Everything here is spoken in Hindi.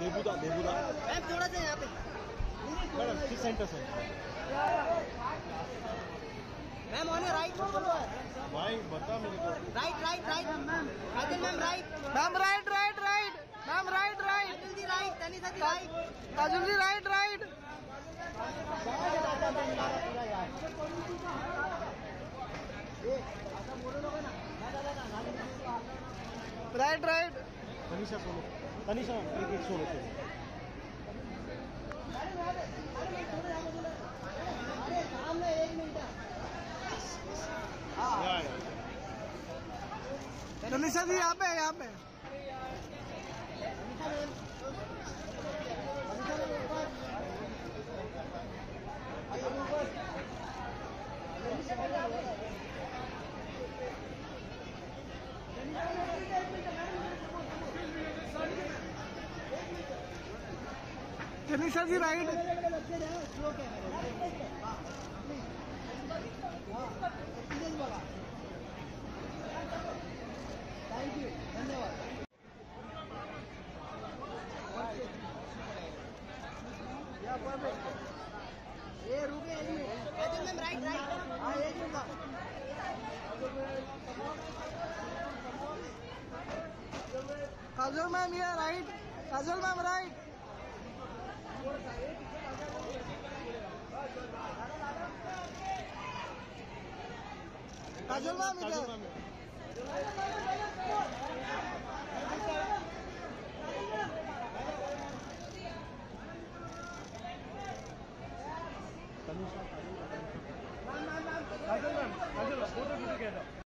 मैम थोड़ा सा यहाँ पे। मैडम किस सेंटर से? मैम ऑन राइट भाई बता मेरे को। Right right right Kajal ma'am right ma'am right right right ma'am right right जी right Tanisha ji right Kajal ji right right right right Tanisha solo Tanisha एक एक सोलो। तनिषा जी यहाँ पे यहाँ पे Tanisha ji, right. Thank you धन्यवाद हाँ एक काजल मैम, ये right. Kajal ma'am, right. Kajal মামি কাজল মামি কাজল মাম কাজল ফটো ফটো কে দাও